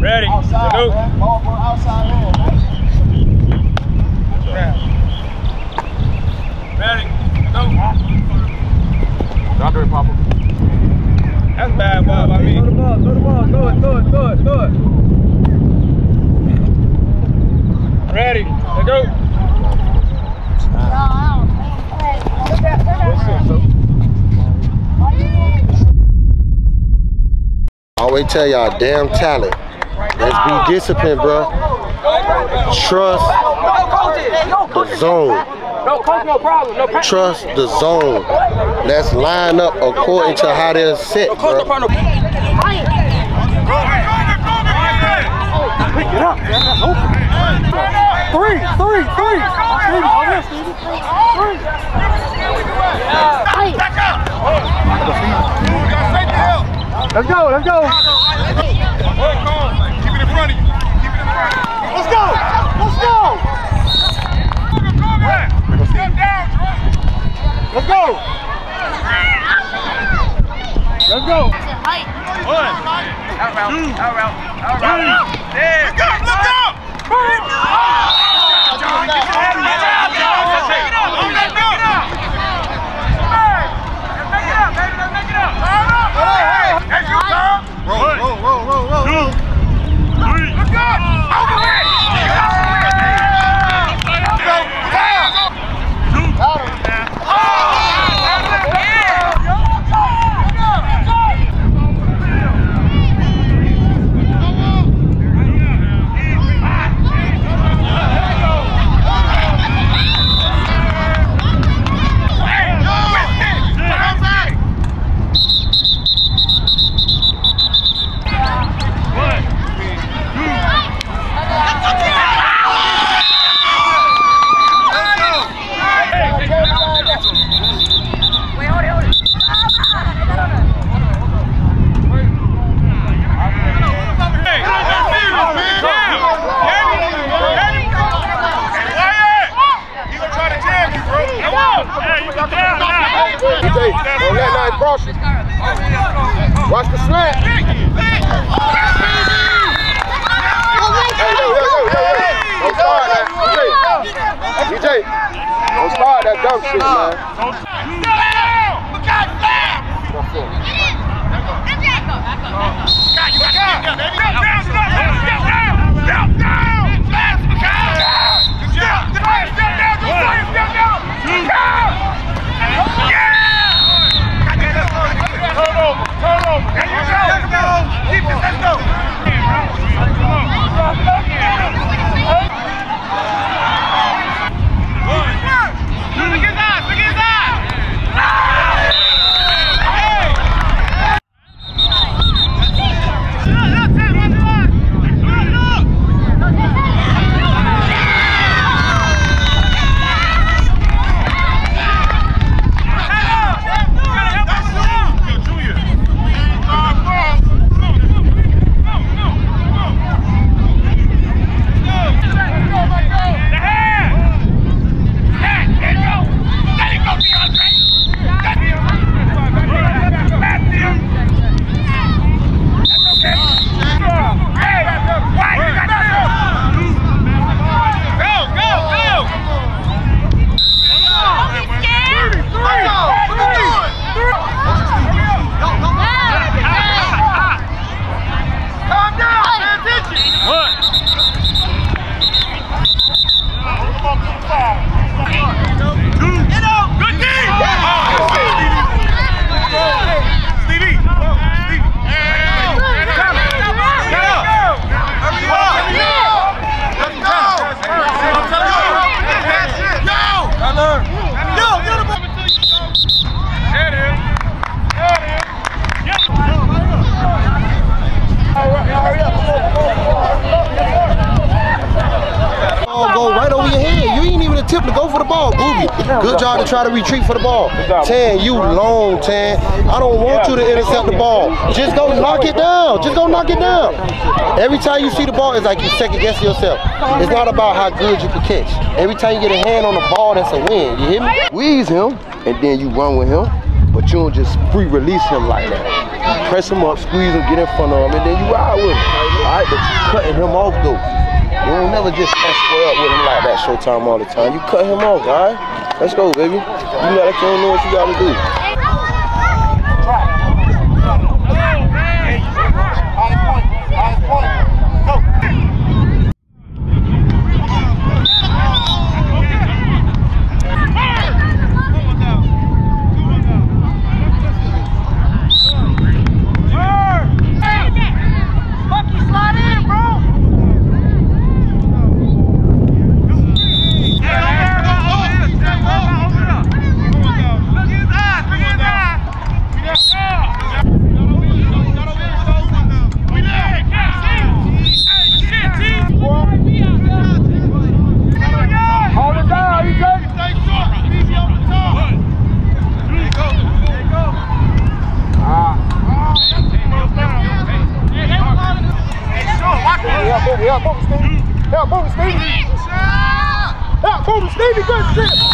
Ready. Outside, Go. man. Ball for outside hand, man. Ready. Go. Doctor and Papa. That's bad ball by me. Throw the ball, throw the ball, throw it, throw it, throw it, throw it. Ready. Let's go. I always tell y'all, damn talent. Let's be disciplined, bro. Trust the zone. Trust the zone. Let's line up according to how they're set, bro. Three, three. Three. Let's go, let's go. Keep it in front of you. Keep it in front of you. Let's go. Let's go. Let's go. Let's go. One. Out route. There. Look up. Look up. John, get your head up. Roll, roll, roll, roll, roll. Two. Three. Look up. Over yo, yo, yo, yo, yo. Don't start that. DJ, DJ, don't start that dumb shit, man. Ball To try to retreat for the ball. Tan, you long, Tan. I don't want you to intercept the ball. Just go knock it down. Just go knock it down. Every time you see the ball, it's like you second guess yourself. It's not about how good you can catch. Every time you get a hand on the ball, that's a win. You hear me? Squeeze him, and then you run with him. But you don't just free release him like that. press him up, squeeze him, get in front of him, and then you ride with him. All right, but you cutting him off though. You don't never just square up with him like that showtime all the time. You cut him off, all right? Let's go, baby. You know don't know what you gotta do. Give me good shit.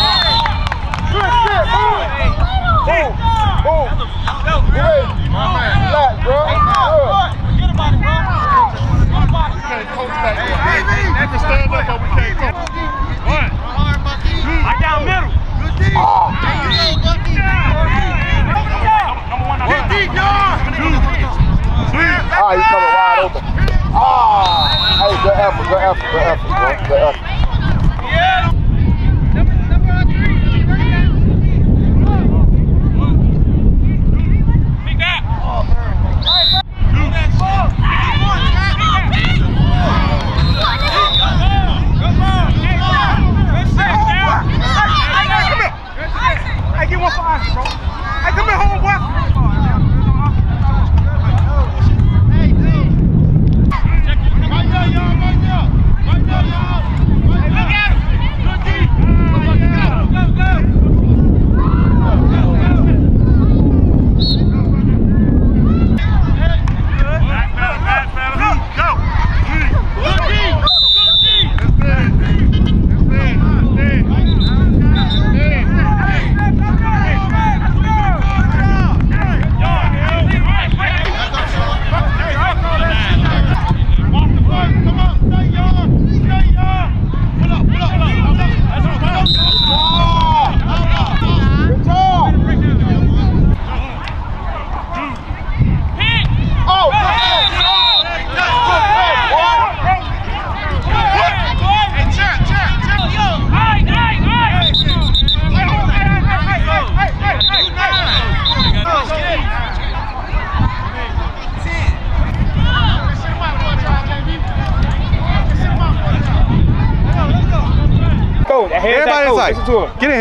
Head Everybody that goes. inside. Listen to him. Get in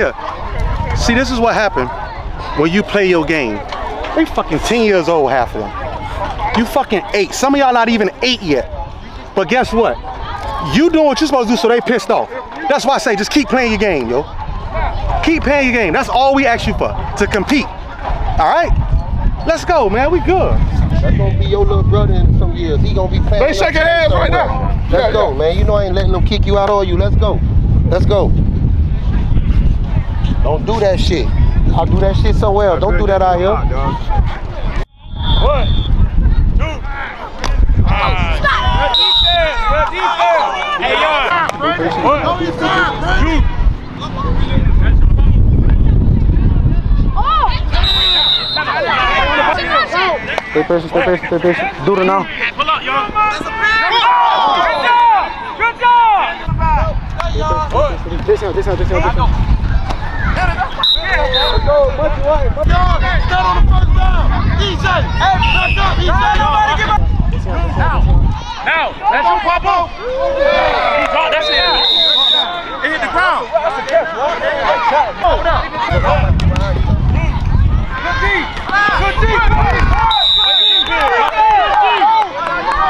here. See, this is what happened when you play your game. They fucking 10 years old, half of them. You fucking eight. Some of y'all not even eight yet. But guess what? You doing what you're supposed to do, so they pissed off. That's why I say just keep playing your game, yo. Keep playing your game. That's all we ask you for, to compete. All right? Let's go, man. We good. That's gonna be your little brother in some years. He gonna be playing. They shaking hands right now. Let's Yeah, go, yeah. man. You know I ain't letting them kick you out on you. Let's go. Let's go. Don't do that shit. I'll do that shit somewhere else. Don't do that out here. One. Two. Ah. Good defense. Good defense. Hey, yo. One. Two. Stay patient, stay patient, stay patient. Do it now. Pull up, y'all. Good job. Good job go, Out. on Now, that's. He dropped, that's it. He hit the ground. That's a catch, Hold up. Good Good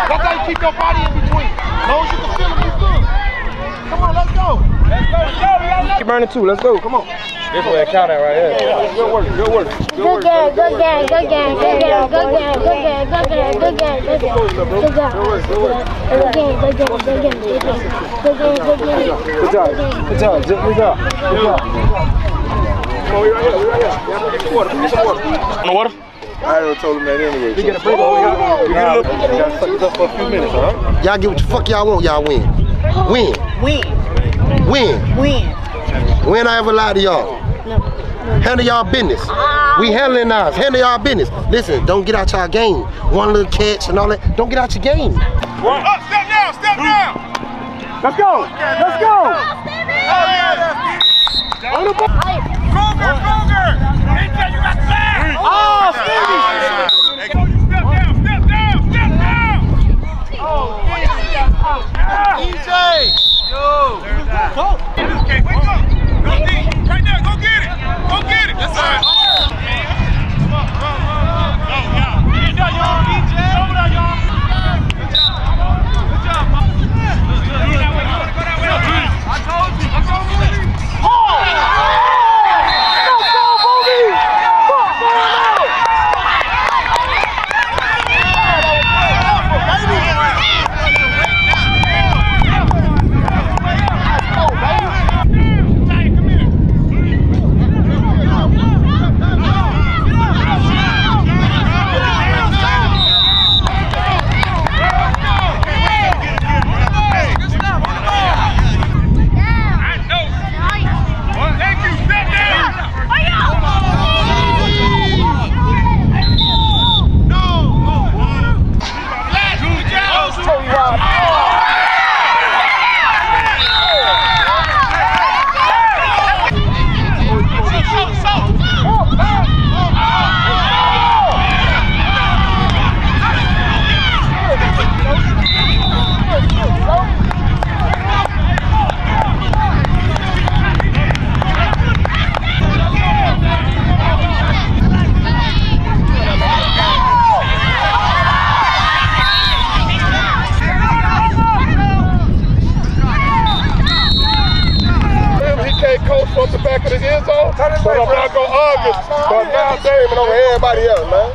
That's how you keep your body in between. As long as you can feel it. Burning two. Let's go. Come on. This way it count at right here. Good work. Good work. Good game, good game, good game, good game, good game, good game, good game, good game, good game, good game, good game, good game, good game, good game, good game, good game, Good job. Good job. Good job. Good job. Come on, we right here. We right here. Yeah, get some water. Get some water. On the water? I already told him that anyway. We get a break. We got we got a little. We got suck this up for a few minutes, huh? Y'all get what the fuck y'all want, y'all win. Win. Win. Win. Win. When I ever lie to y'all? Handle y'all business. We handling ours. Handle y'all business. Listen, don't get out y'all game. One little catch and all that. Don't get out your game. Up, step down, step hmm. down. Let's go. Let's go. On the ball. Kroger, Kroger. AJ, you got the bag. Oh, Stevie. Step down, step down, step down. Oh, EJ. Okay, wake up. Go deep. Right there, go get it. Go get it. That's all right. Come on, run, run, run. Go, yeah. Get that, y'all. EJ. Over there, y'all. Good job. Good job, Mom. Go that way. Go that way. I told you. Let's go, movie. Thank you. Step down. He can't coach from the back of the end zone, but I'm not gonna argue. But now Damon over everybody else, man.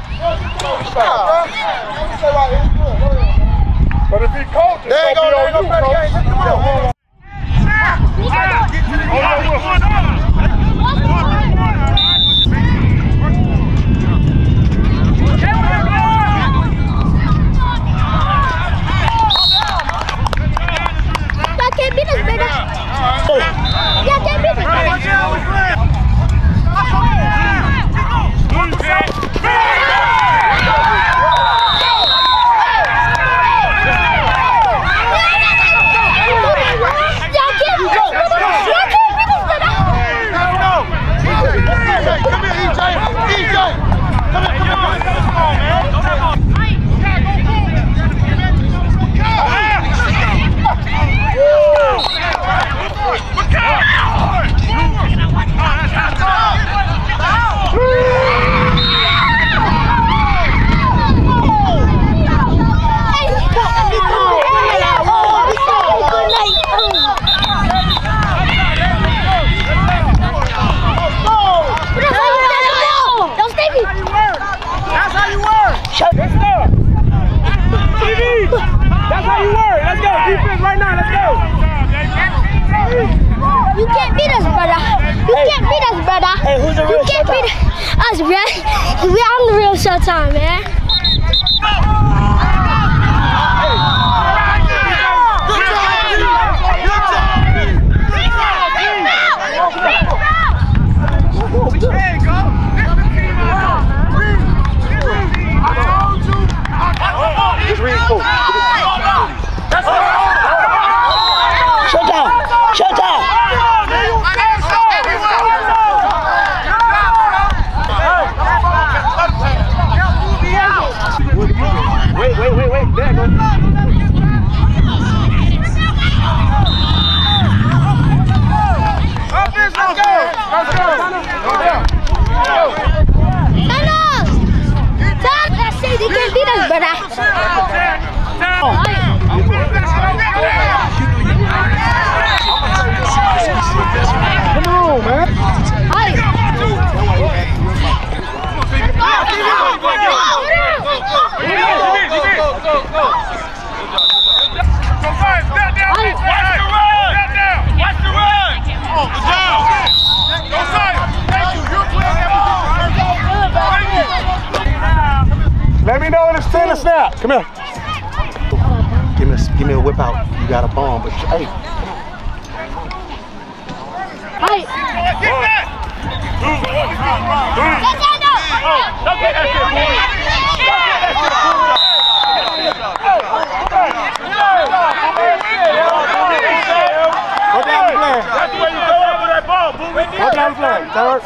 But if he coaches, There you it's go, gonna be go, on you, Freddie. coach. Come on. Y'all can't beat us, baby. Y'all can't beat us. Y'all can't beat us, baby. Y'all can't beat us, baby. Come here, EJ. EJ. Don't Stevie. That's how you work. Let's go. TV. That's how you work. Let's go. Defense right now. Let's go. You can't beat us, brother. You can't beat us, brother. Hey, who's the You real can't beat us, man. We the man. Me know when it's 10 to snap. Come here. Give me a, give me a whip out. You got a bomb, but hey, Hey. Get back! Don't get that shit, boy. Don't get that shit, boy. Go down the flag. That's the way you go over that ball, boo. Go down the flag. Third.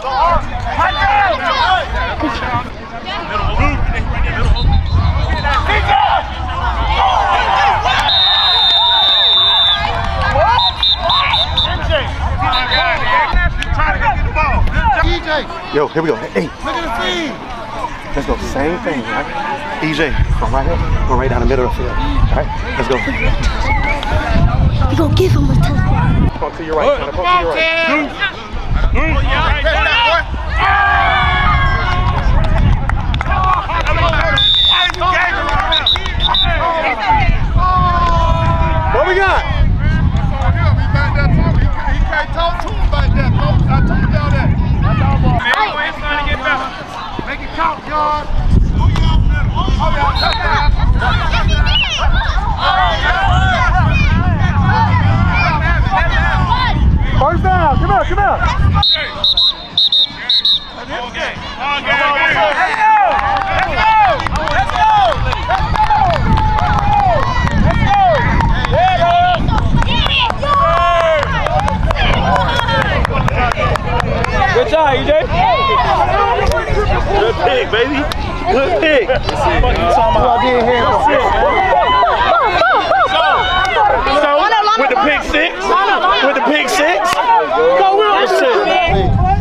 Try to get the ball. DJ, yo, here we go. Hey, look at the feed. let's go. Same thing, right? EJ, go right here. Go right down the middle of the field. All right, let's go. You gonna give him a touchdown. Come to your right. Come to your right. What we got? Make it count, y'all. First down. Come here. Come here. Good job, EJ. Good pick, baby. Good pick. What you talking about? So, with the pick six, with the pick six, go with this shit.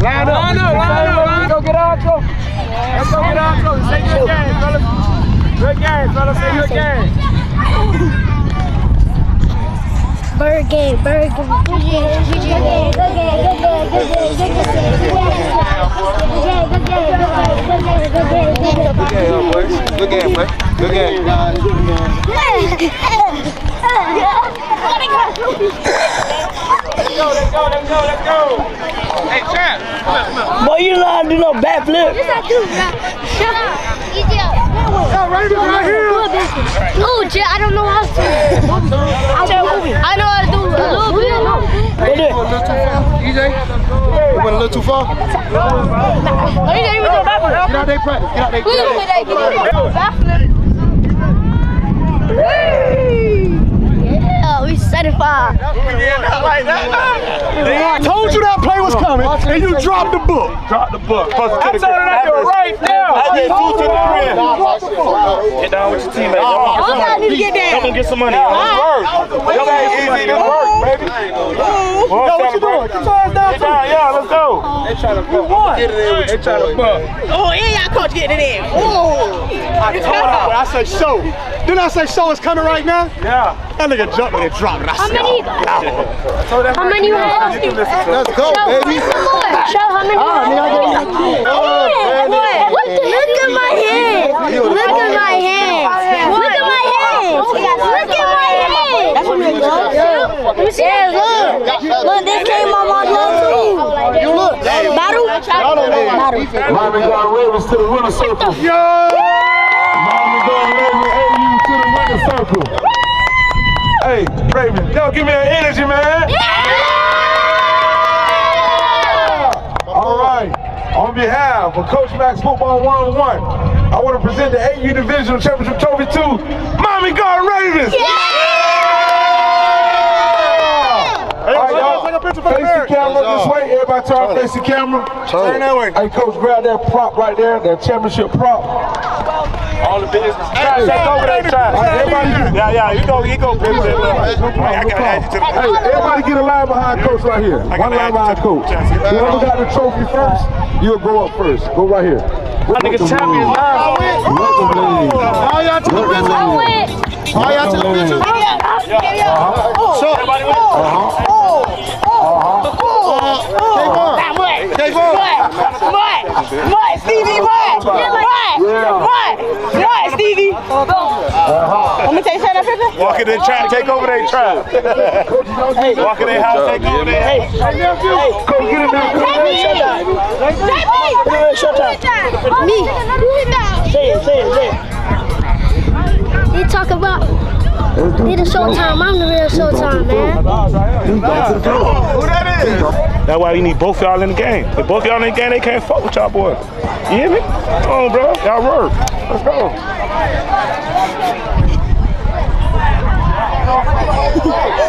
Line up, line up, line up. Let's go get our trophy. Let's go get our trophy. Say good game, fellas. Good game, fellas. Say good game. Bird game, bird game. Good game, good game, good game, good game, good game, good game, good game, good game, good game, good game, good game, good game. Good game, boy. Good game. Let's go, let's go, let's go, let's go. Hey, champ. Boy, you know how to do no backflip. Yes, I do. Shut up. Easy up. Y'all I don't know how to. I know how to do a little bit. You went a little too far, EJ? You went a little too far? No, EJ, you went to the bathroom. Get out there, practice. Get out there, get out there. Get out there, get out there that game. Yeah, we set it fire. I told you that play was coming, and you dropped the book. Drop the book. I'm telling that to right now. I there. told you the Nah. Get down with your teammates. I need to get Come down. and get some money. This work. Yo, easy. This work, baby. Yo, what you doing? Get your ass down, too. Yeah, let's go. Oh. They trying to fuck. Get it in with They your trying to boy. Oh, and y'all coach getting it in. Oh. I told her. I said show. Didn't I say show is coming right now? Yeah. That nigga jumped and dropped it. I How many? so that How many you have? Let's go, baby. Show how many. Oh, What the Look at my hands. Look at my hands. Look at my hands. Look at my hands. That's what it does. Let me see. Yeah, look. Look, this came on my glove too. Look. Battle. Battle. Miami got Ravens to the winner circle. Yo! Miami got Ravens AU to the winner circle. Hey, Ravens, y'all give me that energy, man. Yeah! All right. On behalf of Coach Mac's Football 101, I want to present the AU Divisional Championship Trophy to Miami Gardens Ravens. Hey, All right, y'all. take a picture for Face the parents. camera this way. Everybody turn face the camera. Turn that way. Hey, coach, grab that prop right there, that championship prop. All the business. Try, take over that try. Everybody, yeah, yeah, you go, you go, baby. Hey, I got add you to Hey, everybody get a line behind coach right here. One line behind coach. Whoever got the trophy first, you'll go up first. Go right here. That nigga's champion now. Welcome, ladies. All y'all to the Welcome, picture. ladies. All y'all to the picture. K-Vaughn. What? What, What? Stevie? What? What? What? What, Stevie? Uh-huh. Let me take a shot of picture. Walk in their trap, take over their trap. Walk in their house, take over their Hey, house. hey, Go get him now. shut up. Shut up. Me. Say it, say it, say it. Be the showtime. I'm the real showtime, man. Who that is? That's why you need both y'all in the game. If both y'all in the game, they can't fuck with y'all boy. You hear me? Come on, bro. Y'all work. Let's go.